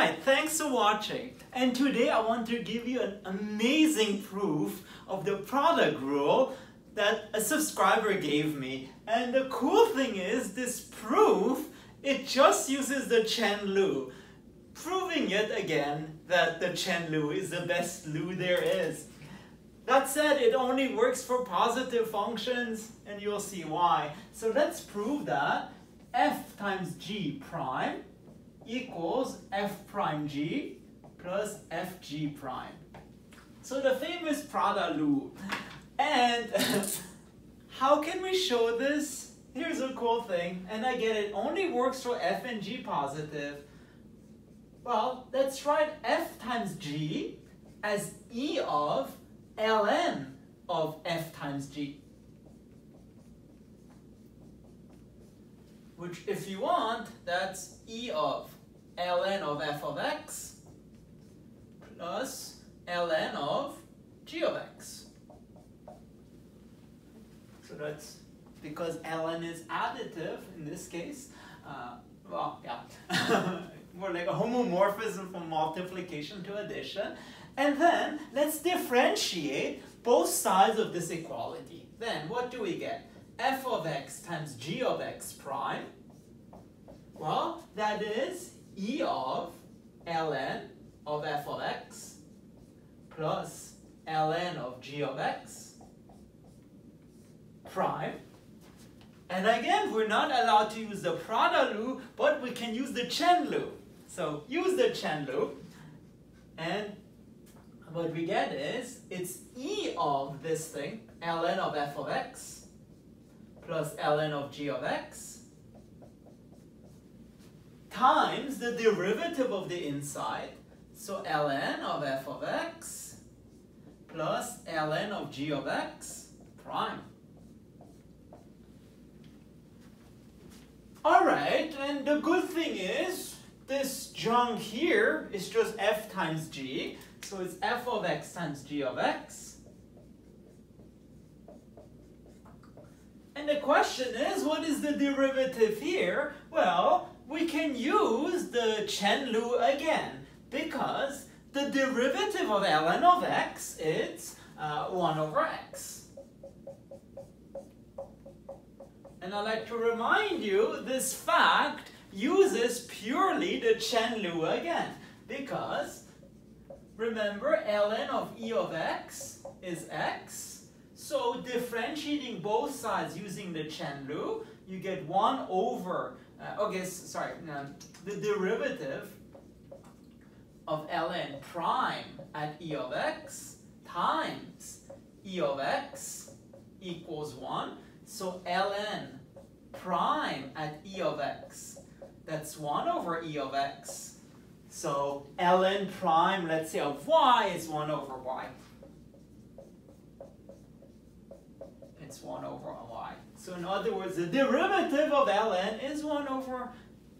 Alright, thanks for watching. And today I want to give you an amazing proof of the product rule that a subscriber gave me. And the cool thing is this proof, it just uses the Chen Lu, proving yet again that the Chen Lu is the best Lu there is. That said, it only works for positive functions, and you'll see why. So let's prove that f times g prime equals f prime g plus fg prime. So the famous Prada loop. And how can we show this? Here's a cool thing, and I get it only works for f and g positive. Well, let's write f times g as e of ln of f times g. Which, if you want, that's e of ln of f of x plus ln of g of x. So that's because ln is additive in this case. Uh, well, yeah, more like a homomorphism from multiplication to addition. And then let's differentiate both sides of this equality. Then what do we get? f of x times g of x prime. Well, that is e of ln of f of x plus ln of g of x prime. And again, we're not allowed to use the Prada Lu, but we can use the Chen Lu. So use the Chen Lu, and what we get is, it's e of this thing, ln of f of x, plus ln of g of x, times the derivative of the inside, so ln of f of x, plus ln of g of x prime. Alright, and the good thing is, this junk here is just f times g, so it's f of x times g of x. And the question is, what is the derivative here? Well, we can use the Chen Lu again, because the derivative of ln of x is uh, 1 over x. And I'd like to remind you, this fact uses purely the Chen Lu again, because remember ln of e of x is x, so differentiating both sides using the Chen Lu, you get 1 over, uh, okay, sorry, um, the derivative of ln prime at e of x times e of x equals 1. So ln prime at e of x, that's 1 over e of x. So ln prime, let's say, of y is 1 over y. It's 1 over y. So in other words, the derivative of ln is 1 over,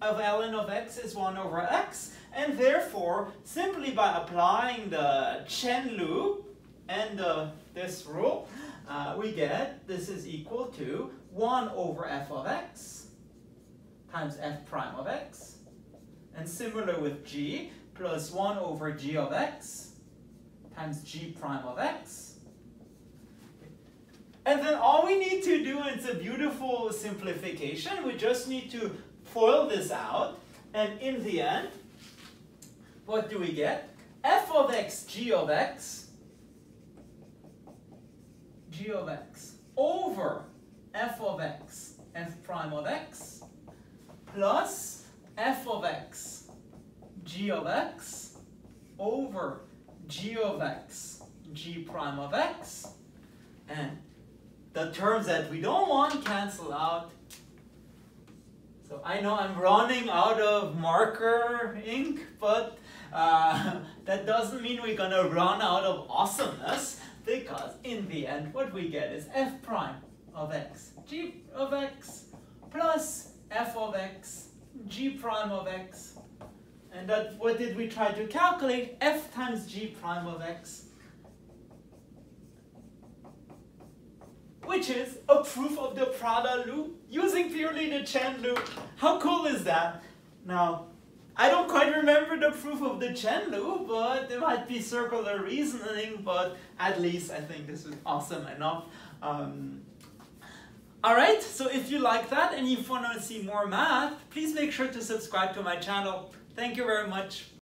of ln of x is 1 over x. And therefore, simply by applying the Chen Lu and uh, this rule, uh, we get this is equal to 1 over f of x times f prime of x. And similar with g, plus 1 over g of x times g prime of x. And then all we need to do, it's a beautiful simplification, we just need to FOIL this out. And in the end, what do we get? f of x, g of x, g of x over f of x, f prime of x, plus f of x, g of x, over g of x, g prime of x, and the terms that we don't want cancel out. So I know I'm running out of marker ink, but uh, that doesn't mean we're gonna run out of awesomeness because in the end what we get is f prime of x, g of x plus f of x, g prime of x. And that what did we try to calculate? f times g prime of x. Which is a proof of the Prada loop using purely the Chen loop. How cool is that? Now, I don't quite remember the proof of the Chen loop, but it might be circular reasoning, but at least I think this is awesome enough. Um, Alright, so if you like that and you want to see more math, please make sure to subscribe to my channel. Thank you very much.